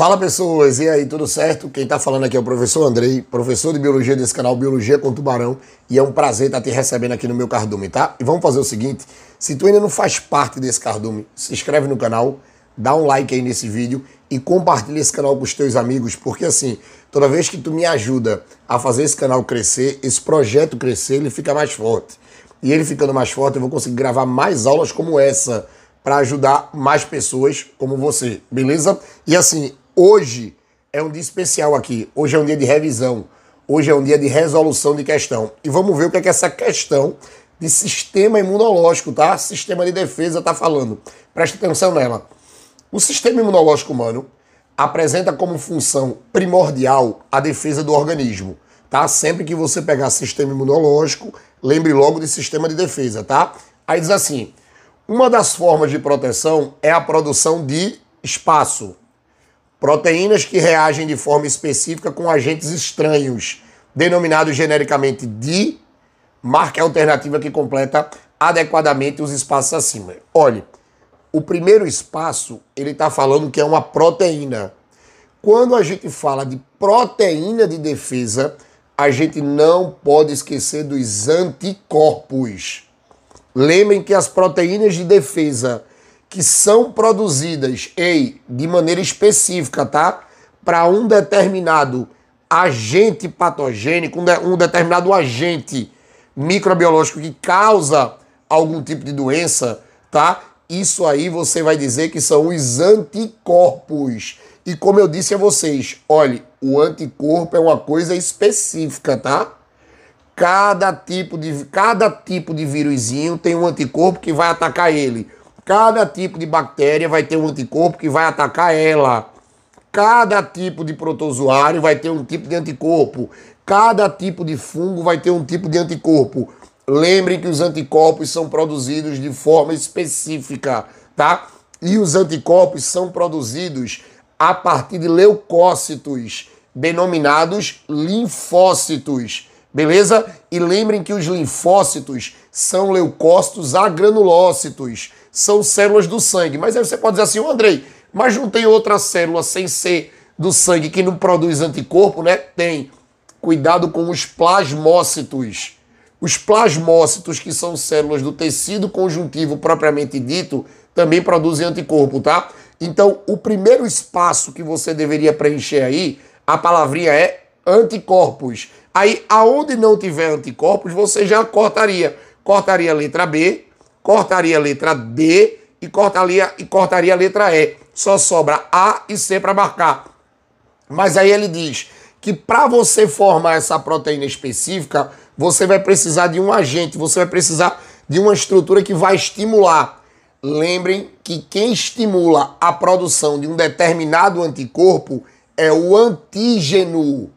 Fala pessoas, e aí, tudo certo? Quem tá falando aqui é o professor Andrei, professor de biologia desse canal Biologia com Tubarão, e é um prazer estar te recebendo aqui no meu cardume, tá? E vamos fazer o seguinte: se tu ainda não faz parte desse cardume, se inscreve no canal, dá um like aí nesse vídeo e compartilha esse canal com os teus amigos, porque assim, toda vez que tu me ajuda a fazer esse canal crescer, esse projeto crescer, ele fica mais forte. E ele ficando mais forte, eu vou conseguir gravar mais aulas como essa para ajudar mais pessoas como você, beleza? E assim, hoje é um dia especial aqui. Hoje é um dia de revisão. Hoje é um dia de resolução de questão. E vamos ver o que é que essa questão de sistema imunológico, tá? Sistema de defesa tá falando. Preste atenção nela. O sistema imunológico humano apresenta como função primordial a defesa do organismo, tá? Sempre que você pegar sistema imunológico, lembre logo de sistema de defesa, tá? Aí diz assim: uma das formas de proteção é a produção de espaço. Proteínas que reagem de forma específica com agentes estranhos, denominados genericamente de, marca alternativa que completa adequadamente os espaços acima. Olhe, o primeiro espaço, ele está falando que é uma proteína. Quando a gente fala de proteína de defesa, a gente não pode esquecer dos anticorpos. Lembrem que as proteínas de defesa que são produzidas, ei, de maneira específica, tá? Para um determinado agente patogênico, um, determinado agente microbiológico que causa algum tipo de doença, tá? Isso aí você vai dizer que são os anticorpos. E como eu disse a vocês, olhe, o anticorpo é uma coisa específica, tá? Cada tipo de, cada tipo de vírusinho tem um anticorpo que vai atacar ele. Cada tipo de bactéria vai ter um anticorpo que vai atacar ela. Cada tipo de protozoário vai ter um tipo de anticorpo. Cada tipo de fungo vai ter um tipo de anticorpo. Lembrem que os anticorpos são produzidos de forma específica, tá? E os anticorpos são produzidos a partir de leucócitos, denominados linfócitos. Beleza? E lembrem que os linfócitos são leucócitos agranulócitos, são células do sangue. Mas aí você pode dizer assim, oh, Andrei, mas não tem outra célula sem ser do sangue que não produz anticorpo, né? Tem. Cuidado com os plasmócitos. Os plasmócitos, que são células do tecido conjuntivo propriamente dito, também produzem anticorpo, tá? Então, o primeiro espaço que você deveria preencher aí, a palavrinha é anticorpos. Aí, aonde não tiver anticorpos, você já cortaria. Cortaria a letra B, cortaria a letra D e cortaria, e cortaria a letra E. Só sobra A e C para marcar. Mas aí ele diz que para você formar essa proteína específica, você vai precisar de um agente, você vai precisar de uma estrutura que vai estimular. Lembrem que quem estimula a produção de um determinado anticorpo é o antígeno.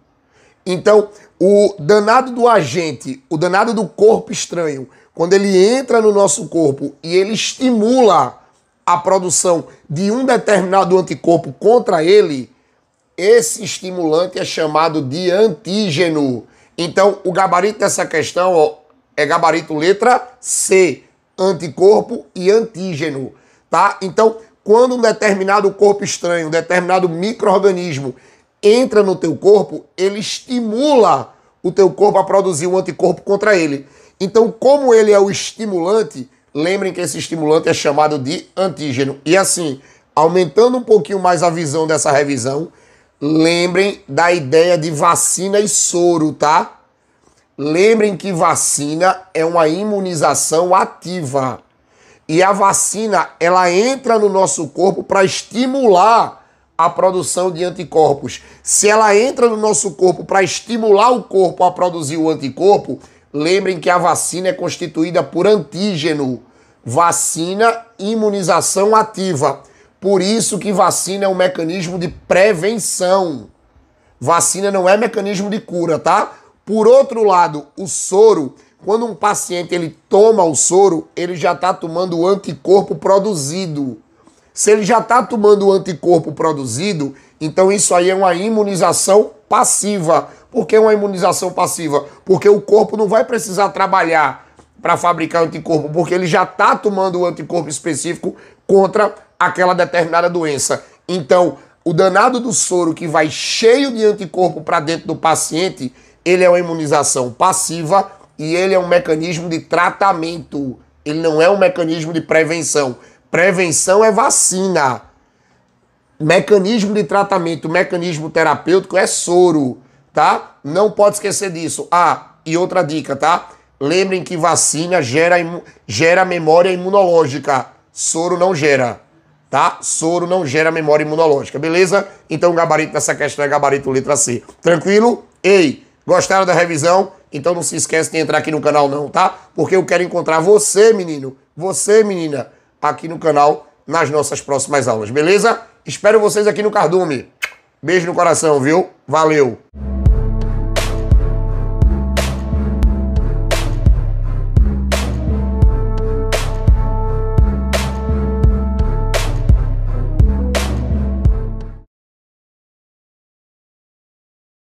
Então, o danado do agente, o danado do corpo estranho, quando ele entra no nosso corpo e ele estimula a produção de um determinado anticorpo contra ele, esse estimulante é chamado de antígeno. Então, o gabarito dessa questão ó, é gabarito letra C, anticorpo e antígeno, tá? Então, quando um determinado corpo estranho, um determinado microorganismo entra no teu corpo, ele estimula o teu corpo a produzir um anticorpo contra ele. Então, como ele é o estimulante, lembrem que esse estimulante é chamado de antígeno. E assim, aumentando um pouquinho mais a visão dessa revisão, lembrem da ideia de vacina e soro, tá? Lembrem que vacina é uma imunização ativa. E a vacina, ela entra no nosso corpo para estimular a produção de anticorpos. Se ela entra no nosso corpo para estimular o corpo a produzir o anticorpo, lembrem que a vacina é constituída por antígeno. Vacina, imunização ativa. Por isso que vacina é um mecanismo de prevenção. Vacina não é mecanismo de cura, tá? Por outro lado, o soro, quando um paciente ele toma o soro, ele já está tomando o anticorpo produzido. Se ele já está tomando o anticorpo produzido, então isso aí é uma imunização passiva. Por que uma imunização passiva? Porque o corpo não vai precisar trabalhar para fabricar anticorpo, porque ele já está tomando o anticorpo específico contra aquela determinada doença. Então, O danado do soro que vai cheio de anticorpo para dentro do paciente, ele é uma imunização passiva e ele é um mecanismo de tratamento. Ele não é um mecanismo de prevenção. Prevenção é vacina. Mecanismo de tratamento, mecanismo terapêutico é soro, tá? Não pode esquecer disso. Ah, e outra dica, tá? Lembrem que vacina gera, gera memória imunológica. Soro não gera, tá? Soro não gera memória imunológica, beleza? Então o gabarito dessa questão é gabarito letra C. Tranquilo? Ei, gostaram da revisão? Então não se esquece de entrar aqui no canal não, tá? Porque eu quero encontrar você, menino, você, menina, aqui no canal nas nossas próximas aulas, beleza? Espero vocês aqui no Cardume. Beijo no coração, viu? Valeu!